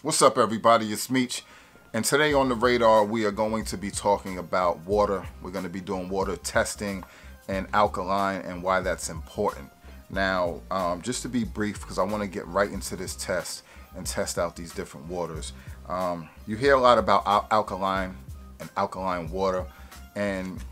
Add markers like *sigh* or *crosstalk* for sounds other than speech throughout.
What's up, everybody? It's Meech. And today on the radar, we are going to be talking about water. We're going to be doing water testing and alkaline and why that's important. Now, um, just to be brief, because I want to get right into this test and test out these different waters. Um, you hear a lot about al alkaline and alkaline water, and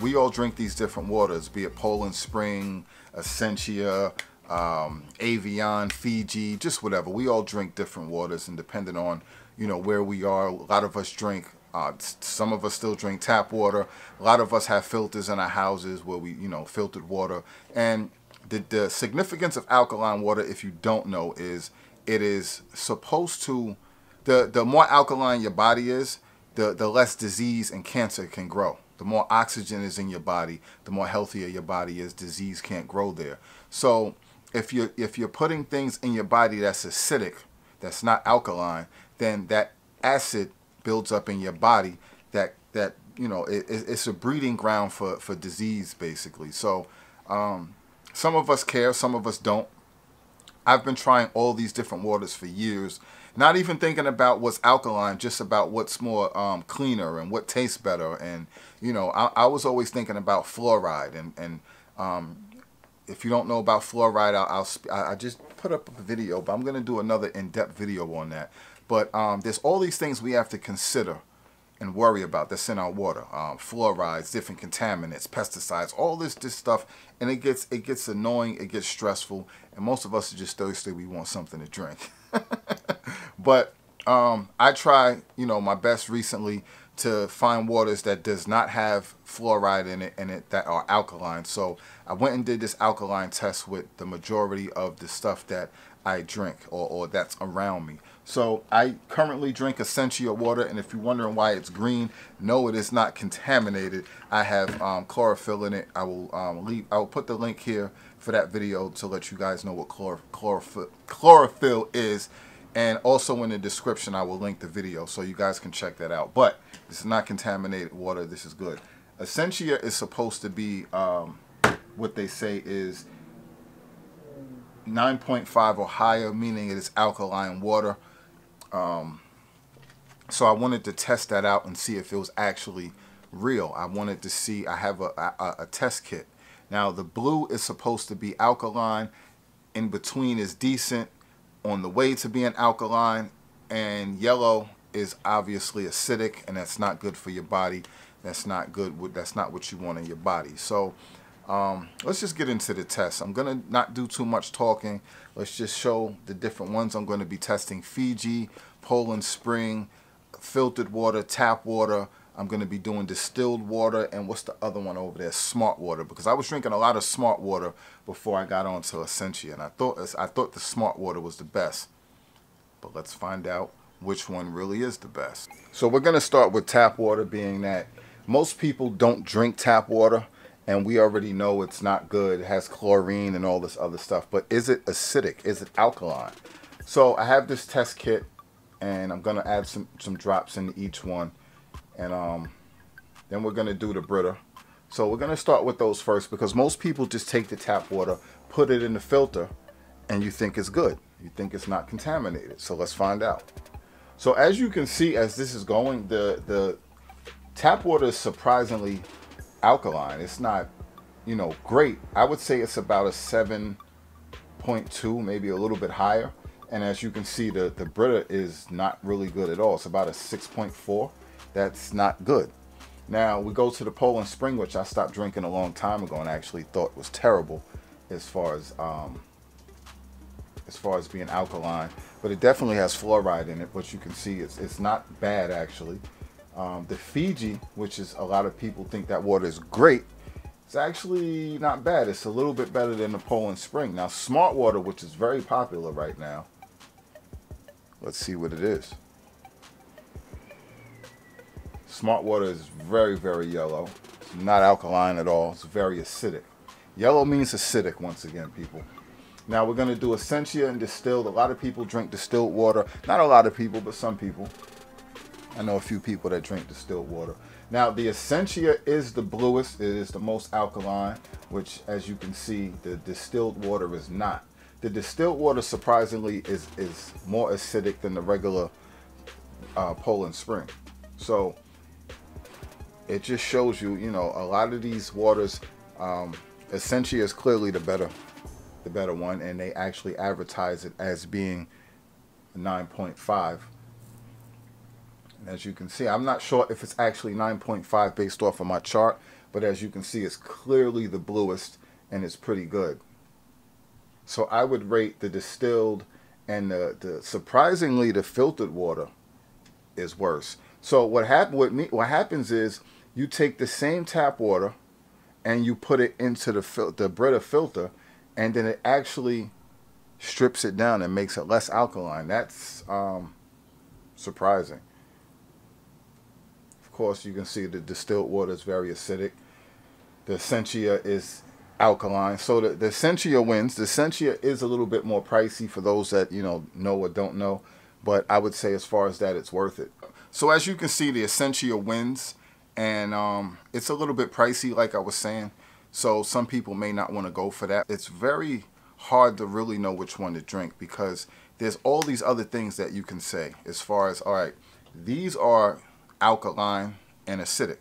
we all drink these different waters, be it Poland Spring, Essentia, um, Evian, Fiji, just whatever. We all drink different waters, and depending on you know where we are, a lot of us drink. Uh, some of us still drink tap water. A lot of us have filters in our houses where we you know filtered water. And the, the significance of alkaline water, if you don't know, is it is supposed to the the more alkaline your body is, the the less disease and cancer can grow. The more oxygen is in your body, the more healthier your body is. Disease can't grow there. So if you're if you're putting things in your body that's acidic, that's not alkaline, then that acid builds up in your body. That that you know it, it's a breeding ground for for disease basically. So um, some of us care, some of us don't. I've been trying all these different waters for years, not even thinking about what's alkaline, just about what's more um, cleaner and what tastes better. And you know, I, I was always thinking about fluoride and and um, if you don't know about fluoride, I'll, I'll I just put up a video, but I'm going to do another in-depth video on that. But um, there's all these things we have to consider and worry about that's in our water. Um, fluorides, different contaminants, pesticides, all this this stuff, and it gets it gets annoying, it gets stressful, and most of us are just thirsty. We want something to drink. *laughs* but um, I try, you know, my best recently to find waters that does not have fluoride in it and it that are alkaline. So I went and did this alkaline test with the majority of the stuff that I drink or, or that's around me. So I currently drink Essentia water, and if you're wondering why it's green, no, it is not contaminated. I have um, chlorophyll in it. I will um, leave. I will put the link here for that video to let you guys know what chlor chlorophyll chlorophyll is, and also in the description I will link the video so you guys can check that out. But this is not contaminated water. This is good. Essentia is supposed to be um, what they say is 9.5 or higher, meaning it is alkaline water. Um, so I wanted to test that out and see if it was actually real. I wanted to see, I have a, a, a test kit. Now the blue is supposed to be alkaline, in between is decent, on the way to being alkaline, and yellow is obviously acidic and that's not good for your body. That's not good. That's not what you want in your body. So um, let's just get into the test. I'm going to not do too much talking. Let's just show the different ones. I'm going to be testing Fiji, Poland Spring, filtered water, tap water. I'm going to be doing distilled water and what's the other one over there? Smart water because I was drinking a lot of smart water before I got onto Essentia and I thought I thought the smart water was the best. But let's find out which one really is the best. So we're going to start with tap water being that most people don't drink tap water and we already know it's not good. It has chlorine and all this other stuff. But is it acidic? Is it alkaline? So I have this test kit and I'm going to add some, some drops into each one. And um, then we're going to do the Brita. So we're going to start with those first because most people just take the tap water, put it in the filter, and you think it's good. You think it's not contaminated. So let's find out. So as you can see, as this is going, the, the tap water is surprisingly alkaline. It's not, you know, great. I would say it's about a 7.2, maybe a little bit higher. And as you can see, the, the Brita is not really good at all. It's about a 6.4. That's not good. Now, we go to the Poland Spring, which I stopped drinking a long time ago and actually thought was terrible as far as um, as far as being alkaline, but it definitely has fluoride in it. But you can see it's it's not bad actually. Um, the Fiji, which is a lot of people think that water is great, it's actually not bad. It's a little bit better than the Poland Spring. Now, Smart Water, which is very popular right now, let's see what it is. Smart Water is very, very yellow. It's not alkaline at all. It's very acidic. Yellow means acidic once again, people. Now we're going to do Essentia and distilled. A lot of people drink distilled water. Not a lot of people, but some people. I know a few people that drink distilled water. Now the Essentia is the bluest. It is the most alkaline, which as you can see, the distilled water is not. the distilled water surprisingly is is more acidic than the regular uh, Poland Spring. So it just shows you, you know, a lot of these waters, um, Essentia is clearly the better, the better one, and they actually advertise it as being 9.5. As you can see, I'm not sure if it's actually 9.5 based off of my chart, but as you can see, it's clearly the bluest and it's pretty good. So I would rate the distilled and the, the surprisingly the filtered water is worse. So what happened with me? What happens is you take the same tap water and you put it into the fil- the Brita filter, and then it actually strips it down and makes it less alkaline. That's um, surprising. Of course, you can see the distilled water is very acidic. The Essentia is alkaline. So the, the Essentia wins. The Essentia is a little bit more pricey for those that, you know, know or don't know. But I would say as far as that, it's worth it. So as you can see, the Essentia wins. And um, it's a little bit pricey, like I was saying. So some people may not want to go for that. It's very hard to really know which one to drink because there's all these other things that you can say as far as, all right, these are alkaline and acidic.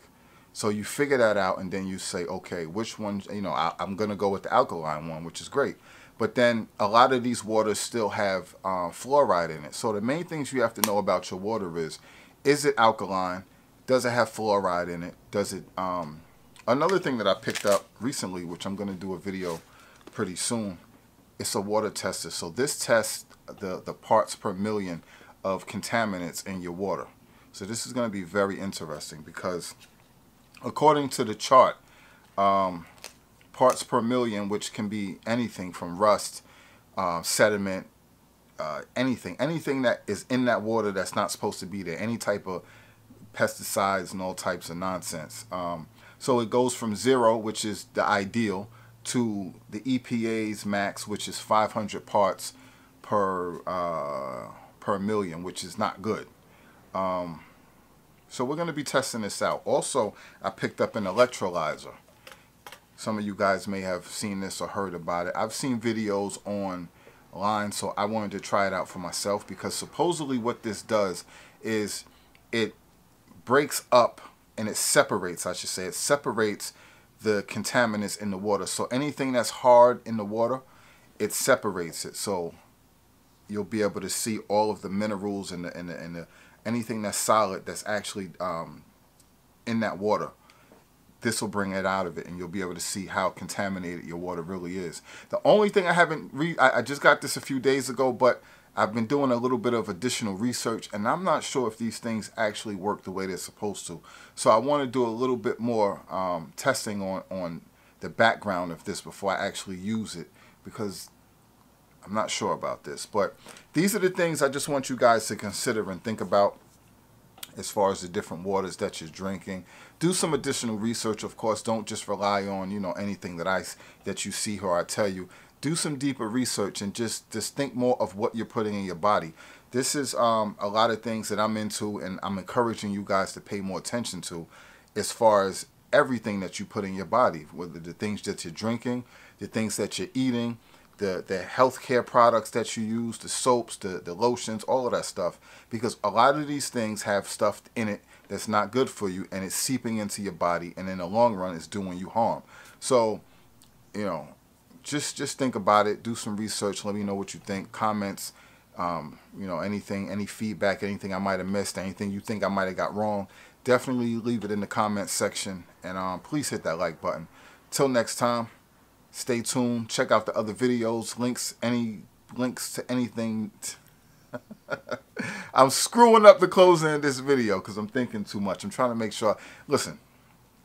So you figure that out and then you say, okay, which one, you know, I, am going to go with the alkaline one, which is great. But then a lot of these waters still have uh, fluoride in it. So the main things you have to know about your water is, is it alkaline? Does it have fluoride in it? Does it, um, another thing that I picked up recently, which I'm going to do a video pretty soon, it's a water tester. So this tests the, the parts per million of contaminants in your water. So this is going to be very interesting because according to the chart, um, parts per million, which can be anything from rust, uh, sediment, uh, anything, anything that is in that water that's not supposed to be there, any type of pesticides and all types of nonsense. Um, so it goes from zero, which is the ideal, to the EPA's max, which is 500 parts per uh, per million, which is not good. Um, so we're going to be testing this out. Also, I picked up an electrolyzer. Some of you guys may have seen this or heard about it. I've seen videos online, so I wanted to try it out for myself because supposedly what this does is it breaks up and it separates, I should say, it separates the contaminants in the water. So anything that's hard in the water, it separates it. So you'll be able to see all of the minerals and the, and the, and the anything that's solid that's actually um, in that water this will bring it out of it and you'll be able to see how contaminated your water really is. The only thing i haven't re I, I just got this a few days ago but i've been doing a little bit of additional research and i'm not sure if these things actually work the way they're supposed to. So i want to do a little bit more um, testing on on the background of this before i actually use it because I'm not sure about this, but these are the things I just want you guys to consider and think about as far as the different waters that you're drinking. Do some additional research, of course. Don't just rely on, you know, anything that I that you see or I tell you. Do some deeper research and just just think more of what you're putting in your body. This is um, a lot of things that I'm into and I'm encouraging you guys to pay more attention to as far as everything that you put in your body, whether the things that you're drinking, the things that you're eating, the the healthcare products that you use, the soaps, the the lotions, all of that stuff, because a lot of these things have stuff in it that's not good for you, and it's seeping into your body, and in the long run, it's doing you harm. So, you know, just just think about it, do some research, let me know what you think, comments. Um, you know, anything, any feedback, anything I might have missed, anything you think I might have got wrong, definitely leave it in the comments section. And um, please hit that like button. Till next time. Stay tuned. Check out the other videos. Links, any links to anything. *laughs* I'm screwing up the closing of this video because I'm thinking too much. I'm trying to make sure. Listen,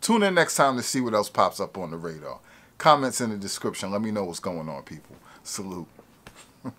tune in next time to see what else pops up on the radar. Comments in the description. Let me know what's going on, people. Salute. *laughs*